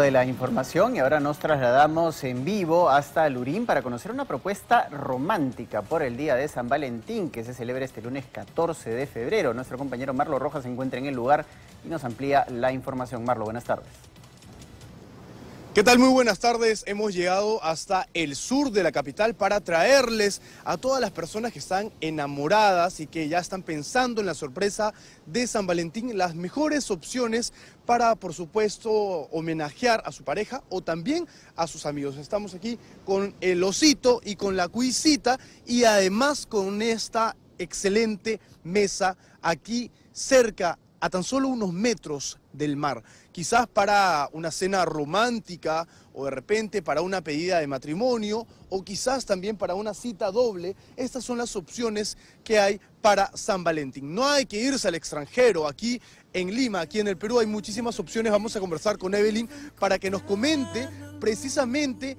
de la información y ahora nos trasladamos en vivo hasta Lurín para conocer una propuesta romántica por el Día de San Valentín que se celebra este lunes 14 de febrero. Nuestro compañero Marlo Rojas se encuentra en el lugar y nos amplía la información. Marlo, buenas tardes. ¿Qué tal? Muy buenas tardes. Hemos llegado hasta el sur de la capital para traerles a todas las personas que están enamoradas y que ya están pensando en la sorpresa de San Valentín las mejores opciones para, por supuesto, homenajear a su pareja o también a sus amigos. Estamos aquí con el osito y con la cuisita y además con esta excelente mesa aquí cerca a tan solo unos metros del mar. Quizás para una cena romántica o de repente para una pedida de matrimonio o quizás también para una cita doble. Estas son las opciones que hay para San Valentín. No hay que irse al extranjero. Aquí en Lima, aquí en el Perú hay muchísimas opciones. Vamos a conversar con Evelyn para que nos comente precisamente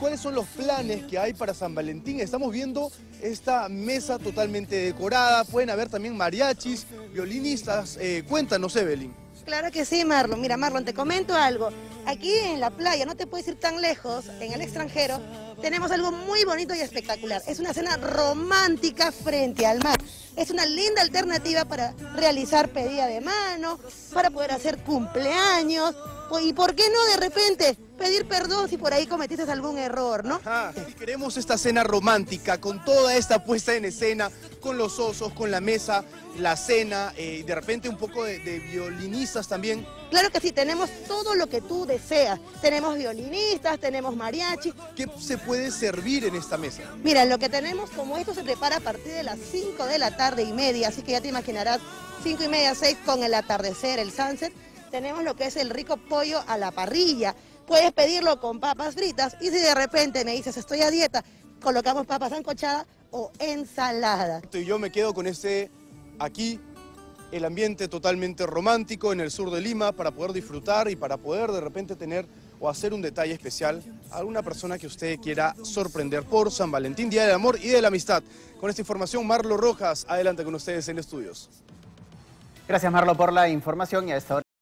cuáles son los planes que hay para San Valentín. Estamos viendo esta mesa totalmente decorada. Pueden haber también mariachis, violinistas. Eh, cuéntanos, Evelyn. Claro que sí, Marlon. Mira, Marlon, te comento algo. Aquí en la playa, no te puedes ir tan lejos, en el extranjero, tenemos algo muy bonito y espectacular. Es una cena romántica frente al mar. Es una linda alternativa para realizar pedida de mano, para poder hacer cumpleaños, y por qué no de repente pedir perdón si por ahí cometiste algún error, ¿no? queremos esta cena romántica con toda esta puesta en escena, con los osos, con la mesa, la cena, eh, y de repente un poco de, de, violinistas también. Claro que sí, tenemos todo lo que tú deseas. Tenemos violinistas, tenemos mariachi. ¿Qué se puede servir en esta mesa? Mira, lo que tenemos, como esto se prepara a partir de las 5 de la tarde y media, así que ya te imaginarás, 5 y media, 6 con el atardecer, el sunset tenemos lo que es el rico pollo a la parrilla. Puedes pedirlo con papas fritas y si de repente me dices estoy a dieta, colocamos papas ancochadas o ensalada. Y yo me quedo con este aquí, el ambiente totalmente romántico en el sur de Lima para poder disfrutar y para poder de repente tener o hacer un detalle especial a alguna persona que usted quiera sorprender por San Valentín, Día del Amor y de la Amistad. Con esta información, Marlo Rojas, adelante con ustedes en estudios. Gracias Marlo por la información y a esta hora